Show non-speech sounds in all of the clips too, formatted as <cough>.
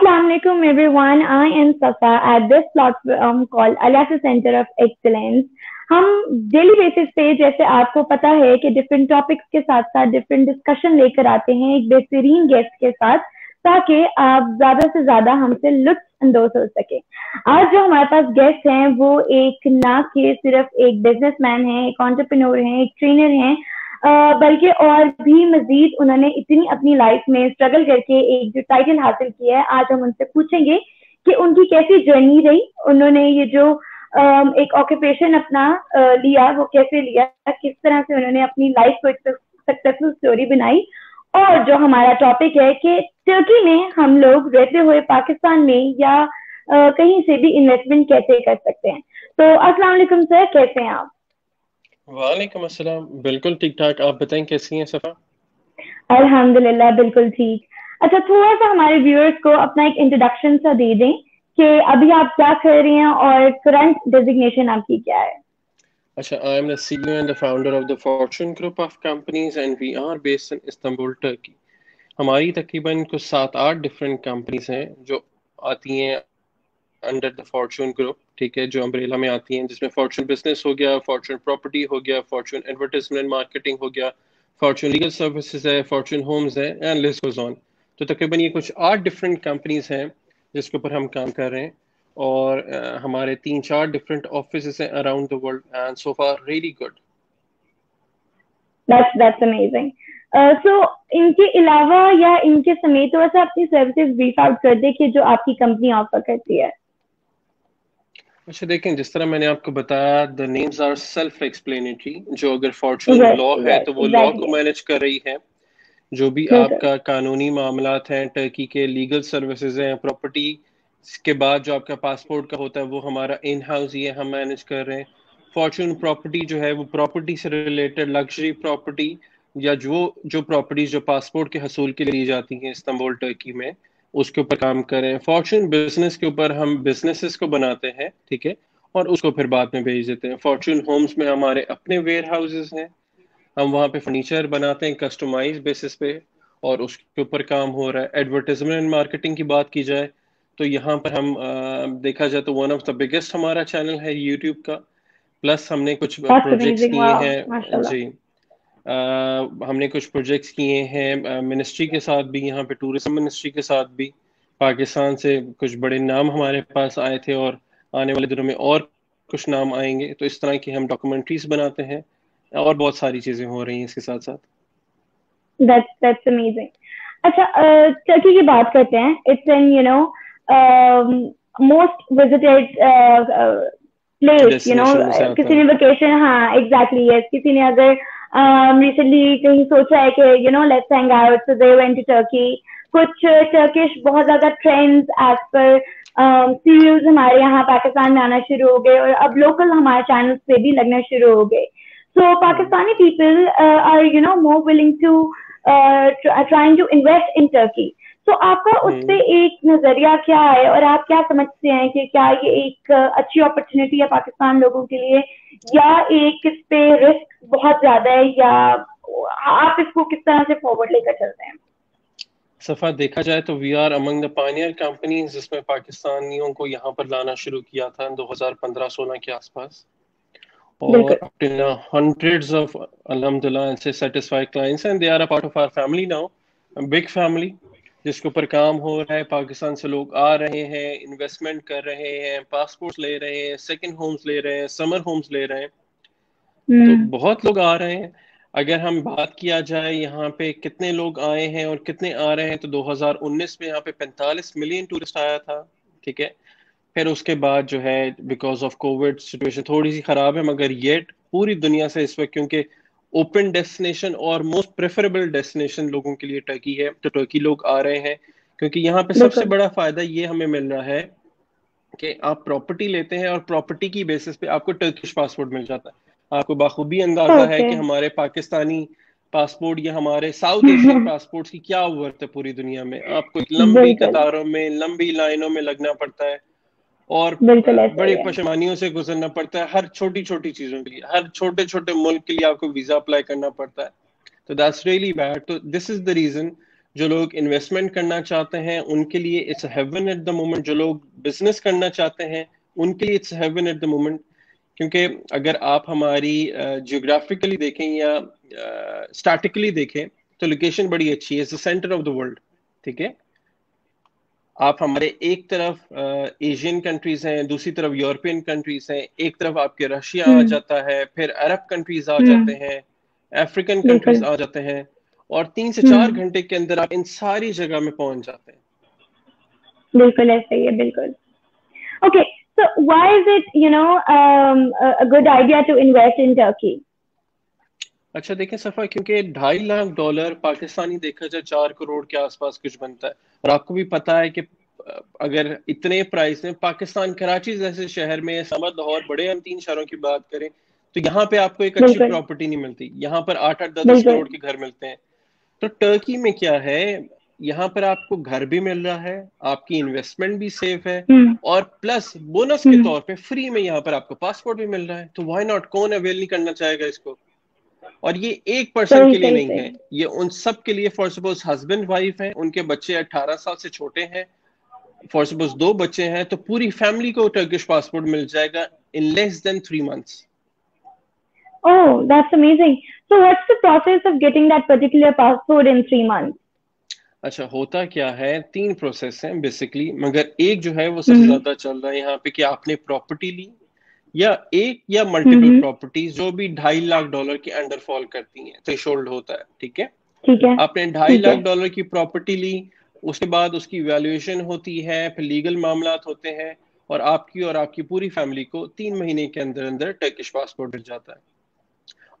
Assalamu alaikum everyone. I am Safa at this platform called Aliasa Center of Excellence. हम daily basis पे, जैसे आपको पता है कि डिफरेंट टॉपिक्स के साथ साथ डिफरेंट डिस्कशन लेकर आते हैं एक बेहतरीन गेस्ट के साथ, ताकि आप ज़्यादा से ज़्यादा हमसे लुत्फ अंदोज हो सके आज जो हमारे पास गेस्ट हैं, वो एक ना के सिर्फ़ एक बिजनेसमैन है, एक ऑन्टरप्रिनोर है, एक ट्रेनर हैं बल्कि और भी मजीद उन्होंने इतनी अपनी लाइफ में स्ट्रगल करके एक जो टाइटल हासिल किया है, आज हम उनसे पूछेंगे कि उनकी कैसी जर्नी रही। उन्होंने ये जो एक ऑक्यूपेशन अपना लिया, वो कैसे लिया, किस तरह से उन्होंने अपनी लाइफ को एक सक्सेसफुल स्टोरी बनाई। और जो हमारा टॉपिक है कि टर्की में हम लोग रहते हुए पाकिस्तान में या कहीं से भी इन्वेस्टमेंट कैसे कर सकते हैं। तो अस्सलाम वालेकुम सर, कैसे हैं आप? वालेकुम अस्सलाम। बिल्कुल ठीक ठाक। आप बताएँ कैसी हैं सफ़ा? अल्हम्दुलिल्लाह बिल्कुल ठीक। अच्छा थोड़ा सा हमारे व्यूअर्स को अपना एक इंट्रोडक्शन सा दे दें कि अभी आप क्या कर रही हैं और करंट डेजिग्नेशन आपकी क्या है? अच्छा I am the CEO and the founder of the Fortune group of companies and we are based in Istanbul Turkey हमारी तकरीबन कुछ सात आठ डिफरेंट कंपनीज़ हैं जो आती हैं अंडर द फॉर्चून ग्रुप ठीक है जो अम्ब्रेला में आती हैं जिसमें फॉर्चून बिज़नेस हो गया फॉर्चून प्रॉपर्टी हो गया फॉर्चून एडवर्टाइजमेंट मार्केटिंग हो गया फॉर्चून लीगल सर्विसेज़ है फॉर्चून होम्स है एंड लिस्ट गोज ऑन तो तकरीबन ये कुछ आठ डिफरेंट कंपनीज़ हैं जिसके ऊपर हम काम कर रहे हैं और uh, हमारे तीन चार डिफरेंट ऑफ़िस हैं around the world and so far really good That's that's amazing. Uh, so इनके अलावा या इनके समेत वैसे अपनी सर्विसेज़ ब्रीफ आउट कर दे कि जो आपकी कंपनी ऑफ़र करती है। अच्छा देखें जिस तरह मैंने आपको बताया the names are self explanatory जो अगर फॉर्चून लॉ है तो वो लॉ को मैनेज कर रही है। जो भी आपका कानूनी मामला हैं टर्की के लीगल सर्विसेज़ हैं प्रॉपर्टी के बाद जो आपका पासपोर्ट का होता है वो हमारा इन हाउस ये हम मैनेज कर रहे हैं। फॉर्चून प्रॉपर्टी जो है वो प्रॉपर्टी से रिलेटेड लग्जरी प्रॉपर्टी या जो जो प्रॉपर्टीज़ जो पासपोर्ट के हसूल के लिए ली जाती हैं इस्तांबुल टर्की में उसके ऊपर काम करें। फॉर्चून बिज़नेस के ऊपर हम बिजनेसेस को बनाते हैं ठीक है? और उसको फिर बाद में भेज देते हैं। फॉर्चून होम्स में हमारे अपने वेयर हाउसेज हैं। हम वहाँ पे फर्नीचर बनाते हैं कस्टमाइज बेसिस पे और उसके ऊपर काम हो रहा है। एडवर्टाइजमेंट एंड मार्केटिंग की बात की जाए तो यहाँ पर हम आ, देखा जाए तो वन ऑफ़ द बिगेस्ट हमारा चैनल है यूट्यूब का। प्लस हमने कुछ प्रोजेक्ट्स किए हैं। जी। हमने कुछ प्रोजेक्ट्स किए हैं मिनिस्ट्री के साथ भी यहाँ पे टूरिज़्म मिनिस्ट्री के साथ भी। पाकिस्तान से कुछ बड़े नाम हमारे पास आए थे और आने वाले दिनों में और कुछ नाम आएँगे। तो इस तरह की हम डॉक्यूमेंट्रीज बनाते हैं और बहुत सारी चीज़ें हो रही हैं इसके साथ साथ। अच्छा टर्की की बात करते हैं। It's in you know most visited place you know किसी ने वेकेशन हाँ एग्जैक्टली यस किसी ने अगर रिसेंटली recently कहीं सोचा है कि you know let's hang out so they went to Turkey कुछ टर्किश बहुत ज़्यादा ट्रेंड्स एज पर सीरियल्स हमारे यहाँ पाकिस्तान में आना शुरू हो गए और अब लोकल हमारे चैनल पे भी लगना शुरू हो गए। So Pakistani people are you know more willing to trying to invest in Turkey तो आपका उस पर। एक नज़रिया क्या है और आप क्या समझते हैं कि क्या ये एक अच्छी अपॉर्चुनिटी है पाकिस्तान लोगों के लिए? या एक इस पे रिस्क बहुत ज़्यादा है या आप इसको किस तरह से फॉरवर्ड लेकर चलते हैं? सफ़ा देखा जाए तो we are among the pioneer companies जिसमें पाकिस्तानियों को यहाँ पर लाना शुरू किया था 2015-16 के आसपास। और up to now hundreds of alhamdulillah and say satisfied clients and they are a part of our जिसके ऊपर काम हो रहा है पाकिस्तान से लोग आ रहे हैं इन्वेस्टमेंट कर रहे हैं पासपोर्ट ले रहे हैं सेकंड होम्स ले रहे हैं समर होम्स ले रहे हैं। तो हम्म। बहुत लोग आ रहे हैं। अगर हम बात किया जाए यहाँ पे कितने लोग आए हैं और कितने आ रहे हैं तो 2019 में यहाँ पे 45 मिलियन टूरिस्ट आया था ठीक है? फिर उसके बाद जो है बिकॉज़ ऑफ़ कोविड सिचुएशन थोड़ी सी खराब है मगर ये पूरी दुनिया से इस वक्त क्योंकि ओपन डेस्टिनेशन और मोस्ट प्रेफरेबल डेस्टिनेशन लोगों के लिए टर्की है तो टर्की लोग आ रहे हैं क्योंकि यहाँ पे सबसे बड़ा फ़ायदा ये हमें मिल रहा है कि आप प्रॉपर्टी लेते हैं और प्रॉपर्टी की बेसिस पे आपको टर्किश पासपोर्ट मिल जाता है। आपको बाखूबी अंदाज़ा है कि हमारे पाकिस्तानी पासपोर्ट या हमारे साउथ एशियन पासपोर्ट की क्या वर्थ है पूरी दुनिया में? आपको लंबी कतारों में लंबी लाइनों में लगना पड़ता है। और बड़ी पशमानियों से गुजरना पड़ता है हर छोटी छोटी चीज़ों के लिए हर छोटे छोटे मुल्क के लिए आपको वीज़ा अप्लाई करना पड़ता है। तो दैट्स रियली बैड तो दिस इज़ द रीजन जो लोग इन्वेस्टमेंट करना चाहते हैं उनके लिए it's heaven at the moment जो लोग बिज़नेस करना चाहते हैं उनके लिए it's heaven at the moment क्योंकि अगर आप हमारी जियोग्राफिकली uh, देखें या स्टैटिकली uh, देखें तो लोकेशन बड़ी अच्छी है. सेंटर ऑफ़ द वर्ल्ड ठीक है? आप हमारे एक तरफ़ एशियन कंट्रीज़ हैं दूसरी तरफ़ यूरोपियन कंट्रीज़ हैं एक तरफ़ आपके रशिया आ हम्म। जाता है फिर अरब कंट्रीज़ आ हम्म। जाते हैं अफ्रीकन कंट्रीज़ आ जाते हैं और तीन से चार हम्म। घंटे के अंदर आप इन सारी जगह में पहुँच जाते हैं बिल्कुल ऐसा ही है बिल्कुल okay why is it you know um, a good idea to invest in turkey अच्छा देखें सफ़ा क्योंकि ढाई लाख डॉलर पाकिस्तानी देखा जाए चार करोड़ के आसपास कुछ बनता है और आपको भी पता है कि अगर इतने प्राइस में पाकिस्तान कराची जैसे शहर में समद लाहौर बड़े हम तीन शहरों की बात करें तो यहाँ पे आपको एक अच्छी प्रॉपर्टी नहीं मिलती। यहाँ पर आठ आठ दस दस करोड़ के घर मिलते हैं। तो टर्की में क्या है यहाँ पर आपको घर भी मिल रहा है आपकी इन्वेस्टमेंट भी सेफ़ है हम्म। और प्लस बोनस के हम्म। तौर पे फ्री में यहाँ पर आपको पासपोर्ट भी मिल रहा है। तो वाई नॉट कौन अवेल नहीं करना चाहेगा इसको? और ये एक पर्सन के लिए नहीं है ये उन सब के लिए फॉर सपोज़ हस्बैंड वाइफ है उनके बच्चे अठारह साल से छोटे हैं फॉर सपोज़ दो बच्चे हैं तो पूरी फैमिली को टर्किश पासपोर्ट मिल जाएगा in less than three months Oh, that's amazing. So, what's the process of getting that particular passport in three months? अच्छा होता क्या है तीन प्रोसेस हैं बेसिकली मगर एक जो है वो सबसे mm-hmm. ज़्यादा चल रहा है यहाँ पे कि आपने प्रॉपर्टी ली या एक या मल्टीपल प्रॉपर्टीज़ जो भी ढाई लाख डॉलर के अंडर फॉल करती हैं थ्रेशोल्ड होता है ठीक है? ठीक है। आपने ढाई लाख डॉलर की प्रॉपर्टी ली उसके बाद उसकी वैल्यूएशन होती है फिर लीगल मामला होते हैं और आपकी और आपकी पूरी फैमिली को तीन महीने के अंदर अंदर टर्किश पासपोर्ट मिल जाता है।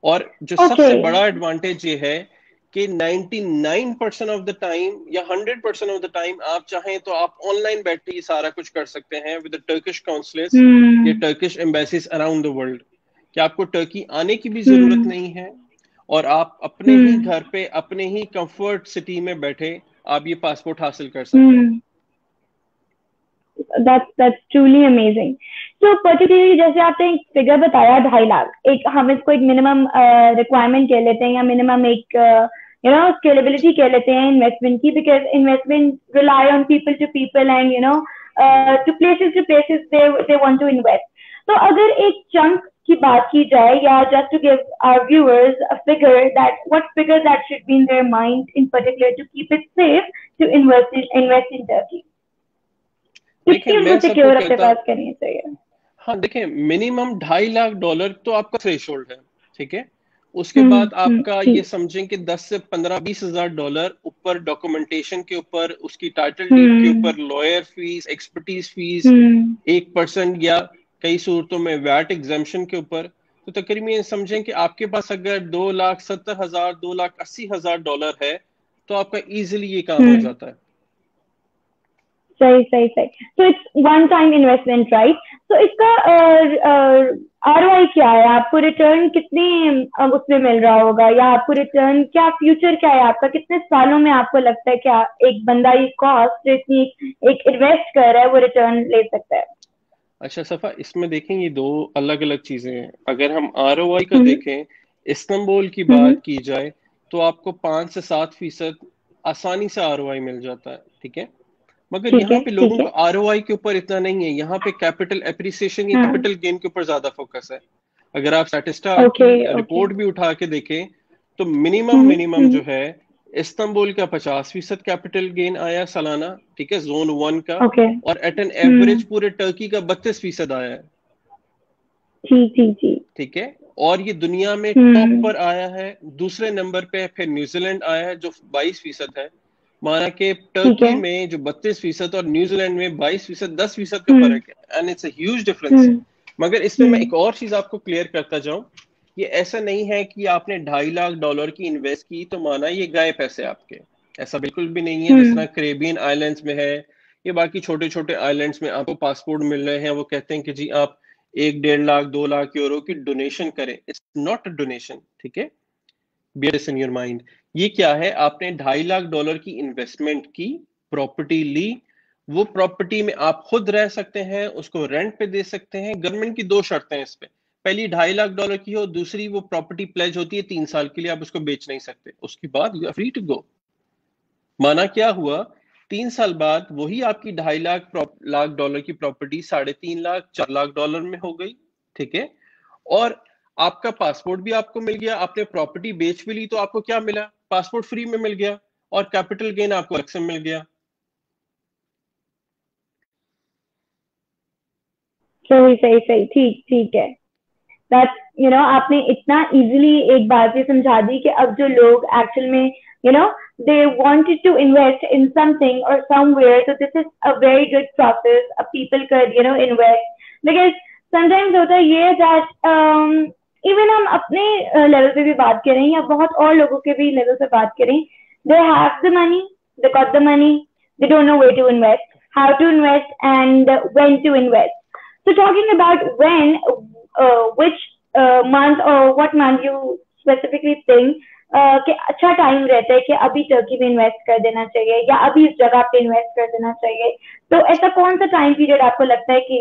और जो okay. सबसे बड़ा एडवांटेज ये है कि 99% ऑफ़ द टाइम या 100% ऑफ़ द टाइम आप चाहें तो आप ऑनलाइन बैठ के सारा कुछ कर सकते हैं विद टर्किश काउंसलर्स या Turkish embassies around the world कि आपको टर्की आने की भी ज़रूरत hmm. नहीं है और आप अपने hmm. ही घर पे अपने ही कंफर्ट सिटी में बैठे आप ये पासपोर्ट हासिल कर सकते हैं hmm. That's that's truly amazing. So particularly, जैसे आपने एक फिगर बताया, ढाई लाख, एक हम इसको एक मिनिमम रिक्वायरमेंट कह लेते हैं या मिनिमम एक यू नो स्केलेबिलिटी कह लेते हैं इन्वेस्टमेंट की because investment rely on people to people and you know to places to places they they want to invest तो अगर एक चंक की बात की जाए, या just to give our viewers a figure that what figure that should be in their mind in particular to keep it safe to invest in invest in Turkey हाँ। देखें मिनिमम ढाई लाख डॉलर तो आपका थ्रेशोल्ड है ठीक है? उसके हम्म, बाद हम्म, आपका ये समझें कि 10 से 15 बीस हज़ार डॉलर ऊपर डॉक्यूमेंटेशन के ऊपर उसकी टाइटल डीड के हम्म। ऊपर लॉयर फ़ीस एक्सपर्टीज फ़ीस एक परसेंट या कई सूरतों में वैट एग्जामेशन के ऊपर तो तकरीबन ये समझें कि आपके पास अगर दो लाख सत्तर हज़ार दो लाख अस्सी हज़ार डॉलर है तो आपका इजिली ये काम हो जाता है। सही सही सही। तो it's one time investment right तो इसका आर uh, uh, क्या है? आपको रिटर्न कितने uh, उसमें मिल रहा होगा? या आपको रिटर्न क्या फ्यूचर क्या है आपका? कितने सालों में आपको लगता है क्या एक बंदा ये कॉस्ट इतनी एक इन्वेस्ट कर रहा है वो रिटर्न ले सकता है? अच्छा सफ़ा इसमें देखें ये दो अलग अलग चीज़ें हैं। अगर हम आर का हम्म। देखें इस्तांबुल की हम्म। बात की जाए तो आपको पाँच से सात फ़ीसद आसानी से आरओआई मिल जाता है ठीक है? मगर यहाँ पे लोगों का आर के ऊपर इतना नहीं है। यहाँ पे कैपिटल एप्रिसिएशन या कैपिटल गेन के ऊपर ज़्यादा फोकस है। अगर आप स्टैटिस्टा रिपोर्ट भी उठा के देखें तो मिनिमम मिनिमम हम्म, हम्म। जो है इस्तांबुल का पचास फ़ीसद कैपिटल गेन आया सालाना ठीक है जोन वन का। Okay. और एट एन एवरेज पूरे टर्की का बत्तीस फ़ीसद आया है। ठीक है? और ये दुनिया में टॉप हम्म। पर आया है दूसरे नंबर पे फिर न्यूजीलैंड आया है जो बाईस फ़ीसद है। माना कि टर्की में जो बत्तीस फ़ीसद और न्यूजीलैंड में बाईस फ़ीसद दस फ़ीसद का हम्म। फ़र्क है एंड इट्स ह्यूज डिफरेंस मगर इसमें मैं हम्म। एक और चीज़ आपको क्लियर करता जाऊँ ये ऐसा नहीं है कि आपने ढाई लाख डॉलर की इन्वेस्ट की तो माना ये गए पैसे आपके ऐसा बिल्कुल भी नहीं है जिस हम्म। तरह करेबियन आइलैंड्स में है ये बाकी छोटे छोटे आइलैंड्स में आपको पासपोर्ट मिल रहे हैं वो कहते हैं कि जी आप एक डेढ़ लाख दो लाख यूरो की डोनेशन करें इट्स नॉट अ डोनेशन ठीक है बियर इन योर माइंड ये क्या है? आपने ढाई लाख डॉलर की इन्वेस्टमेंट की प्रॉपर्टी ली। वो प्रॉपर्टी में आप खुद रह सकते हैं, उसको रेंट पे दे सकते हैं। गवर्नमेंट की दो शर्तें हैं इस पे। पहली ढाई लाख डॉलर की हो, दूसरी वो प्रॉपर्टी प्लेज होती है तीन साल के लिए, आप उसको बेच नहीं सकते। उसके बाद you are free to go माना क्या हुआ? तीन साल बाद वही आपकी ढाई लाख लाख डॉलर की प्रॉपर्टी साढ़े तीन लाख, चार लाख डॉलर में हो गई, ठीक है? और आपका पासपोर्ट भी आपको मिल गया, आपने प्रॉपर्टी बेच भी ली तो आपको क्या मिला? पासपोर्ट फ्री में मिल गया और कैपिटल गेन आपको अलग से मिल गया। सही सही सही। ठीक ठीक है। दैट यू नो आपने इतना इजीली एक बात ये समझा दी कि अब जो लोग एक्चुअल में you know they wanted to invest in something और समवेयर तो this is a very good process a people कर you know invest because sometimes होता है ये दैट इवन हम अपने लेवल पे भी बात करें या बहुत और लोगों के भी लेवल पे बात करें they have the money they caught the money they don't know way to invest how to invest and when to invest so talking about when which month और what month you specifically think कि अच्छा time रहता है कि अभी Turkey में invest कर देना चाहिए या अभी इस जगह पे इन्वेस्ट कर देना चाहिए। तो ऐसा कौन सा टाइम पीरियड आपको लगता है कि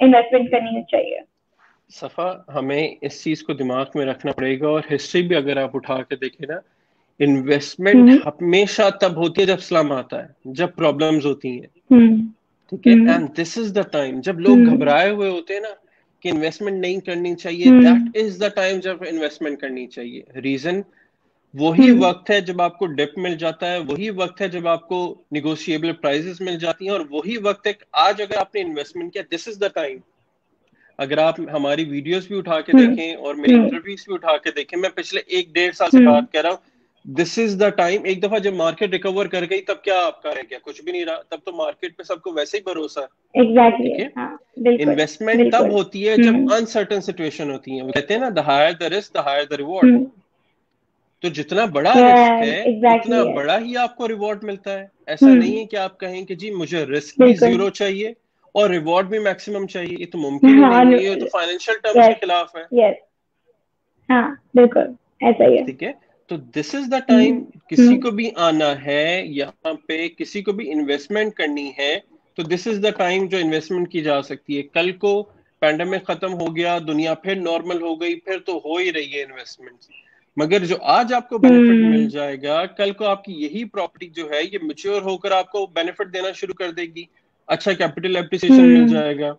इन्वेस्टमेंट uh, करनी चाहिए? सफ़ा हमें इस चीज़ को दिमाग में रखना पड़ेगा और हिस्ट्री भी अगर आप उठा के देखें ना इन्वेस्टमेंट हम्म। हमेशा तब होती है जब सलाम आता है जब प्रॉब्लम्स होती हैं हम्म। ठीक है and this is the time जब लोग हम्म। घबराए हुए होते हैं ना कि इन्वेस्टमेंट नहीं करनी चाहिए दैट इज़ द टाइम जब इन्वेस्टमेंट करनी चाहिए रीजन वही. वक्त है जब आपको डिप मिल जाता है वही वक्त है जब आपको निगोशिएबल प्राइजेस मिल जाती हैं और वही वक्त है आज अगर आपने इन्वेस्टमेंट किया दिस इज़ द टाइम अगर आप हमारी वीडियोस भी उठा के hmm. देखें और मेरी इंटरव्यूज़ hmm. भी उठा के देखें मैं पिछले एक डेढ़ साल से बात कर रहा हूँ दिस इज़ द टाइम एक दफ़ा जब मार्केट रिकवर कर गई तब क्या आपका रह गया कुछ भी नहीं रहा तब तो मार्केट पे सबको वैसे ही भरोसा है इन्वेस्टमेंट तब होती है जब अनसर्टन हम्म। सिचुएशन होती है कहते हैं ना the higher the risk the higher the reward तो जितना बड़ा रिस्क है exactly उतना है. बड़ा ही आपको रिवॉर्ड मिलता है ऐसा. नहीं है कि आप कहें कि जी मुझे रिस्क भी ज़ीरो चाहिए और रिवॉर्ड भी मैक्सिमम चाहिए ये तो मुमकिन हाँ, नहीं है ये तो फाइनेंशियल टर्म्स के खिलाफ है। यस हाँ बिल्कुल ऐसा ही है। ठीक है? तो दिस इज़ द टाइम किसी हम्म। को भी आना है यहाँ पे किसी को भी इन्वेस्टमेंट करनी है तो दिस इज़ द टाइम जो इन्वेस्टमेंट की जा सकती है। कल को पैंडमिक खत्म हो गया दुनिया फिर नॉर्मल हो गई फिर तो हो ही रही है इन्वेस्टमेंट मगर जो आज आपको बेनिफिट हम्म। मिल जाएगा कल को आपकी यही प्रॉपर्टी जो है ये मेच्योर होकर आपको बेनिफिट देना शुरू कर देगी। अच्छा कैपिटल एप्रिसिएशन मिल हम्म। जाएगा।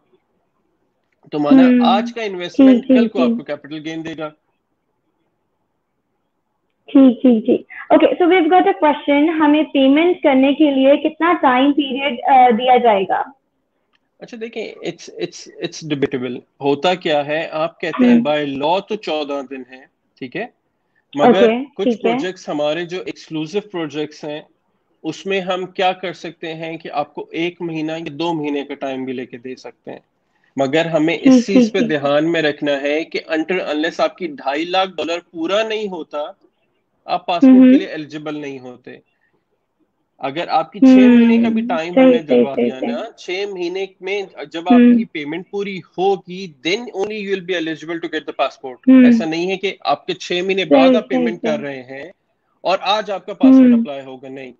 तो माना आज का इन्वेस्टमेंट कल को आपको कैपिटल गेन देगा। ठीक ठीक ठीक। Okay so we got a question हमें पेमेंट करने के लिए कितना टाइम पीरियड दिया जाएगा? अच्छा देखें इट्स इट्स इट्स डिबेटेबल होता क्या है? आप कहते हैं बाय हम्म। लॉ तो चौदह दिन है ठीक है? मगर okay, कुछ प्रोजेक्ट्स हमारे जो एक्सक्लूसिव प्रोजेक्ट्स हैं उसमें हम क्या कर सकते हैं कि आपको एक महीना या दो महीने का टाइम भी लेके दे सकते हैं। मगर हमें इस चीज़ पे ध्यान में रखना है कि अंटर अनलेस आपकी ढाई लाख डॉलर पूरा नहीं होता आप पासपोर्ट के लिए एलिजिबल नहीं होते। अगर आपकी छह हम्म, महीने का भी टाइम हमने दिलवा दिया ना छह महीने में जब हम्म। आपकी पेमेंट पूरी होगी then only you will be eligible to get the passport ऐसा नहीं है कि आपके छह महीने बाद आप पेमेंट कर रहे हैं और आज आपका पासपोर्ट अप्लाई हम्म। होगा नहीं।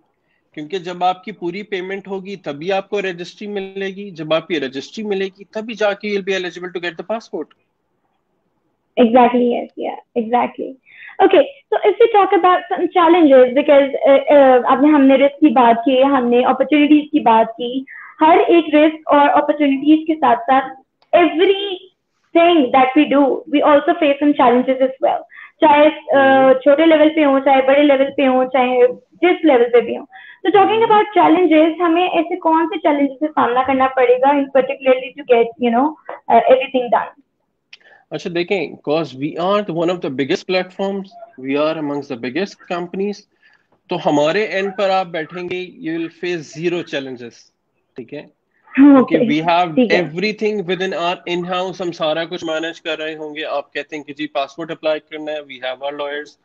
क्योंकि जब आपकी पूरी पेमेंट होगी तभी आपको रजिस्ट्री मिलेगी। जब आपकी रजिस्ट्री मिलेगी तभी जाके you will be eligible to get the passport Exactly, yes, yeah, exactly. Okay, so if we talk about some challenges, because uh, uh, आपने हमने रिस्क की बात की हमने अपॉर्चुनिटीज़ की बात की हर एक रिस्क और अपॉर्चुनिटीज़ के साथ साथ everything that we do we also face some challenges as well. चाहे uh, छोटे लेवल पे हो चाहे बड़े लेवल पे हो चाहे जिस लेवल पे भी हो। तो टॉकिंग अबाउट चैलेंजेस हमें ऐसे कौन से चैलेंजेस से सामना करना पड़ेगा? In particularly to get you know everything done अच्छा देखें because we are one of the biggest platforms we are amongst the biggest companies तो हमारे एंड पर आप बैठेंगे you will face zero challenges ठीक है? Okay we have everything within or in house हम सारा कुछ मैनेज कर रहे होंगे। आप कहते हैं कि जी पासपोर्ट अप्लाई करना है we have our lawyers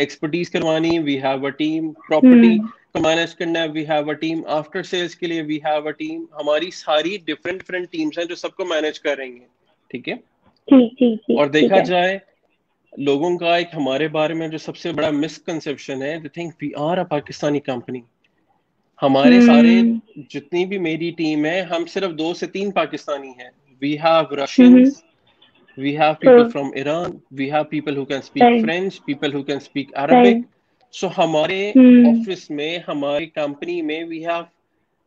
expertise करवानी we have a team property को मैनेज करना है we have a team after sales के लिए वी हैव अ टीम हमारी सारी डिफरेंट डिफरेंट टीम्स हैं जो सबको मैनेज कर रही हैं? ठीक है और देखा जाए लोगों का एक हमारे बारे में जो सबसे बड़ा मिसकंसेप्शन है they think we are a Pakistani company हमारे hmm. सारे जितनी भी मेरी टीम है हम सिर्फ़ दो से तीन पाकिस्तानी हैं। We have Russians we have people from Iran we have people who can speak French people who can speak Arabic so हमारे ऑफ़िस hmm. में हमारी कंपनी में we have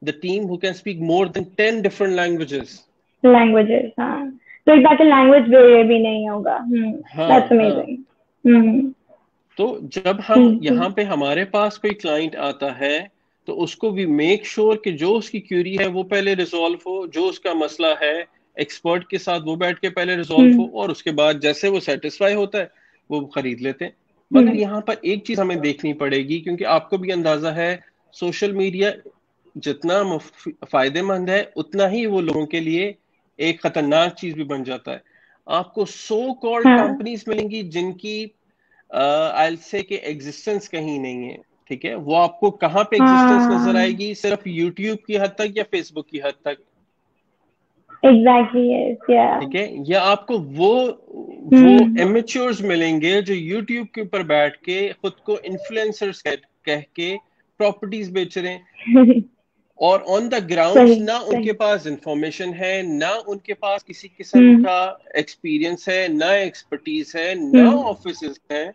the team who can speak more than 10 different languages languages हाँ। तो एक बात language barrier भी नहीं होगा। दैट्स अमेजिंग तो जब हम hmm, hmm. यहाँ पे हमारे पास कोई क्लाइंट आता है तो उसको भी मेक श्योर sure कि जो उसकी क्यूरी है वो पहले रिजोल्व हो जो उसका मसला है एक्सपर्ट के साथ वो बैठ के पहले रिजोल्व हो और उसके बाद जैसे वो सेटिस्फाई होता है वो खरीद लेते हैं। मगर हम्म। यहाँ पर एक चीज़ हमें देखनी पड़ेगी क्योंकि आपको भी अंदाज़ा है सोशल मीडिया जितना फ़ायदेमंद है उतना ही वो लोगों के लिए एक खतरनाक चीज़ भी बन जाता है। आपको सो कॉल्ड कंपनीज़ मिलेंगी जिनकी आई से के एग्जिस्टेंस कहीं नहीं है ठीक है? वो आपको कहाँ पे एग्जिस्टेंस हाँ। नज़र आएगी? सिर्फ़ यूट्यूब की हद तक या फेसबुक की हद तक? एग्जैक्टली ठीक है या आपको वो hmm. वो एमेच्योर्स मिलेंगे जो यूट्यूब के ऊपर बैठ के खुद को इन्फ्लुएंसर्स कह, कह के प्रॉपर्टीज़ बेच रहे हैं <laughs> और ऑन द ग्राउंड ना उनके पास इंफॉर्मेशन है ना उनके पास किसी किस्म hmm. का एक्सपीरियंस है ना एक्सपर्टीज है ना ऑफ़िस hmm. है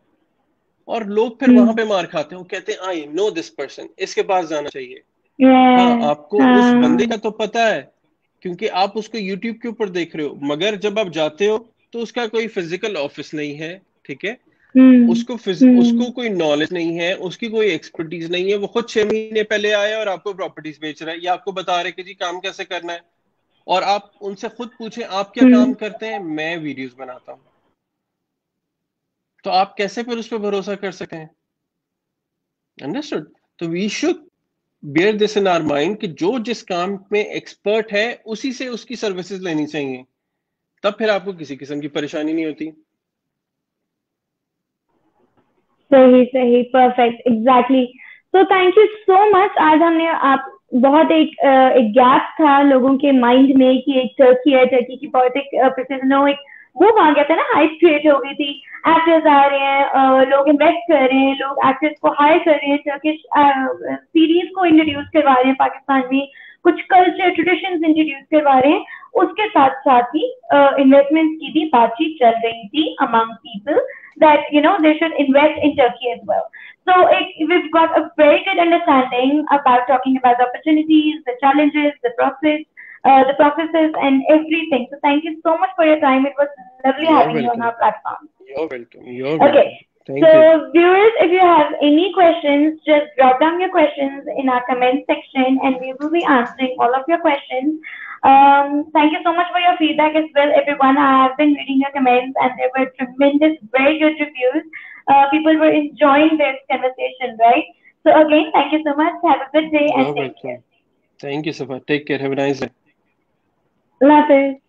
और लोग फिर hmm. वहाँ पे मार खाते हैं कहते हैं आई नो दिस पर्सन इसके पास जाना चाहिए yeah. हाँ आपको uh. उस हाँ। बंदे का तो पता है क्योंकि आप उसको यूट्यूब के ऊपर देख रहे हो मगर जब आप जाते हो तो उसका कोई फ़िज़िकल ऑफ़िस नहीं है ठीक है hmm. उसको hmm. उसको कोई नॉलेज नहीं है उसकी कोई एक्सपर्टीज नहीं है वो खुद छह महीने पहले आया और आपको प्रॉपर्टीज़ बेच रहा है या आपको बता रहे कि जी काम कैसे करना है और आप उनसे खुद पूछे आप क्या hmm. काम करते हैं मैं वीडियोस बनाता हूँ तो आप कैसे फिर उस पर भरोसा कर सकते हैं अंडरस्टूड तो we should bear this in our mind कि जो जिस काम में एक्सपर्ट है, उसी से उसकी सर्विसेज़ लेनी चाहिए। तब फिर आपको किसी किस्म की परेशानी नहीं होती। सही सही परफेक्ट एग्जैक्टली तो थैंक यू सो मच आज हमने आप, बहुत एक एक गैप था लोगों के माइंड में कि एक टर्की है टर्की की एक नो एक वो वहाँ गया था ना हाइप क्रिएट हो गई थी। एक्टर्स आ रहे हैं लोग इन्वेस्ट कर रहे हैं लोग एक्टर्स को हायर कर रहे हैं टर्किश सीरीज़ को इंट्रोड्यूस करवा रहे हैं पाकिस्तान में। कुछ कल्चर ट्रेडिशन इंट्रोड्यूस करवा रहे हैं। उसके साथ साथ ही इन्वेस्टमेंट की भी बातचीत चल रही थी among people that you know they should invest in Turkey as well. So it, we've got a very good understanding about talking about the opportunities, the challenges, the uh, the processes and everything. So thank you so much for your time. It was lovely You're having welcome. you on our platform. You're welcome. You're welcome. Okay. Thank so you. viewers, if you have any questions, just drop down your questions in our comment section and we will be answering all of your questions. Um, thank you so much for your feedback as well, everyone. I have been reading your comments and there were tremendous, very good reviews. Uh, people were enjoying this conversation, right? So again, thank you so much. Have a good day and You're take welcome. care. Thank you, Safa. Take care. Have a nice day. Nothing.